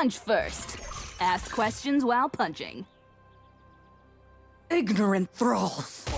Punch first. Ask questions while punching. Ignorant thralls.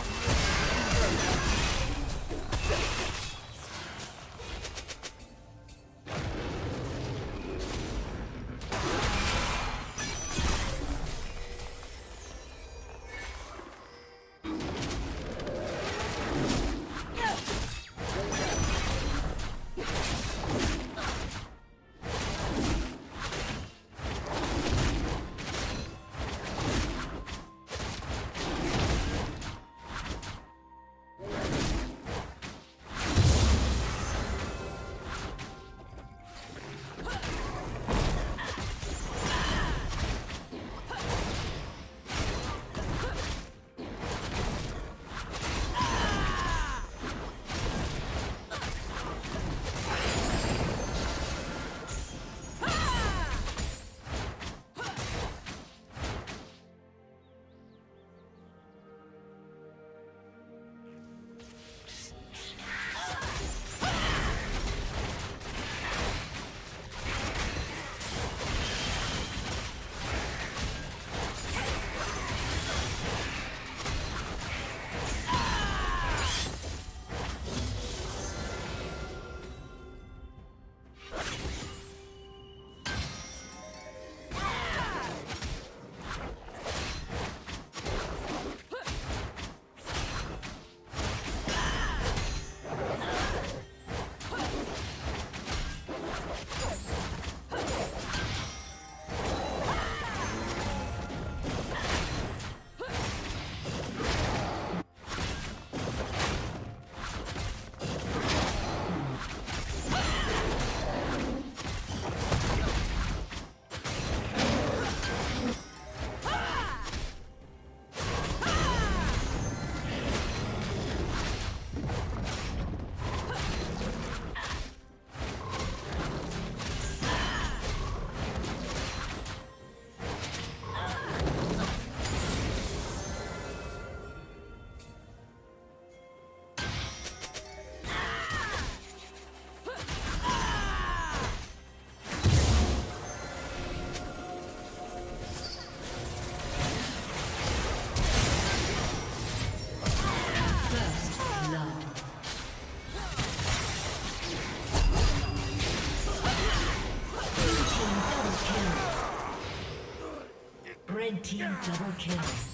Team double kill.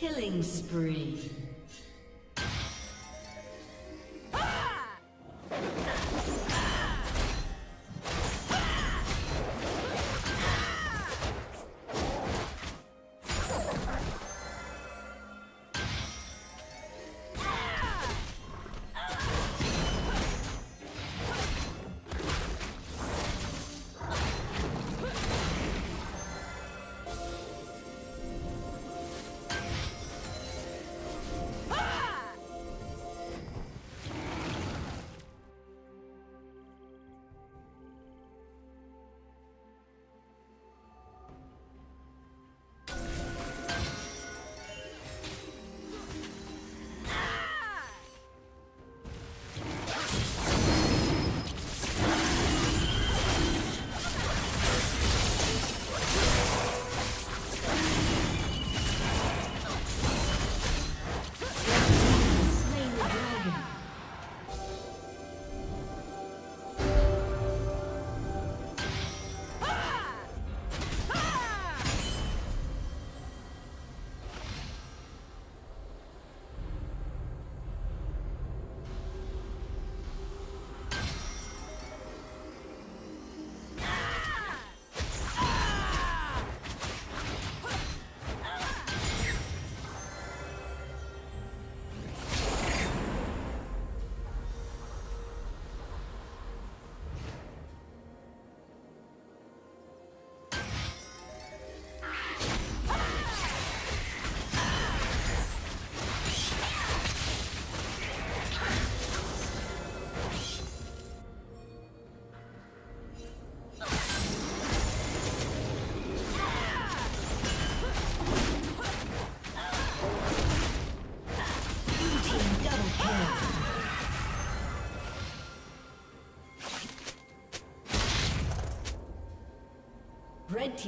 Killing spree.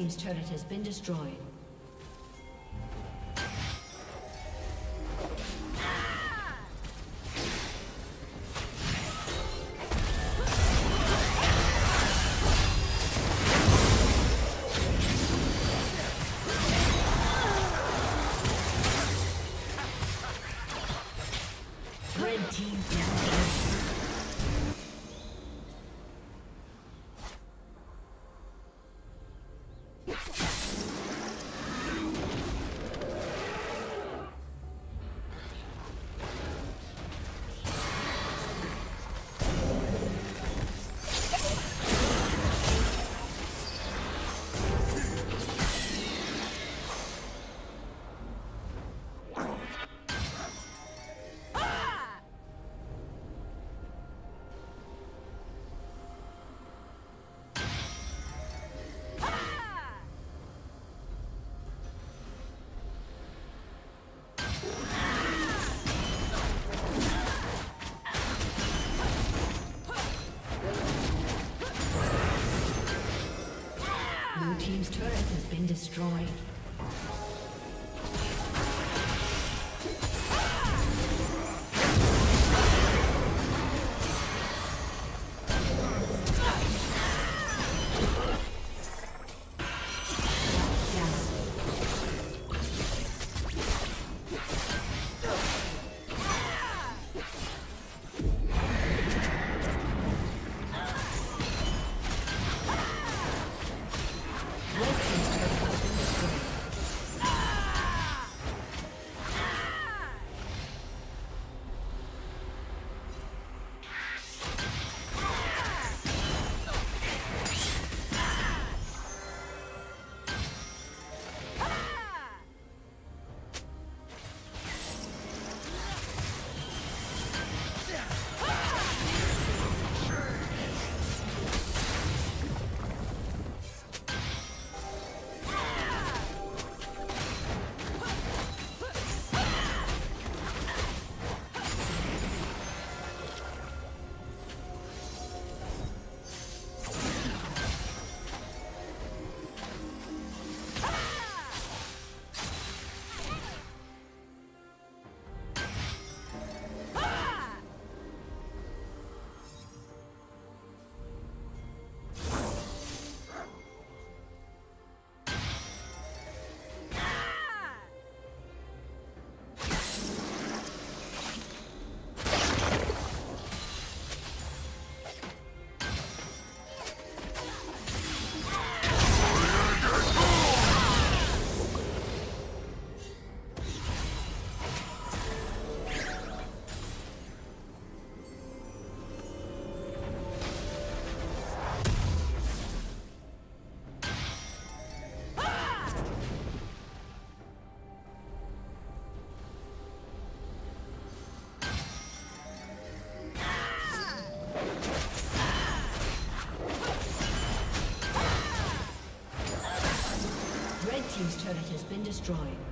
Team's turret has been destroyed. Red Team double destroyed. Destroyed.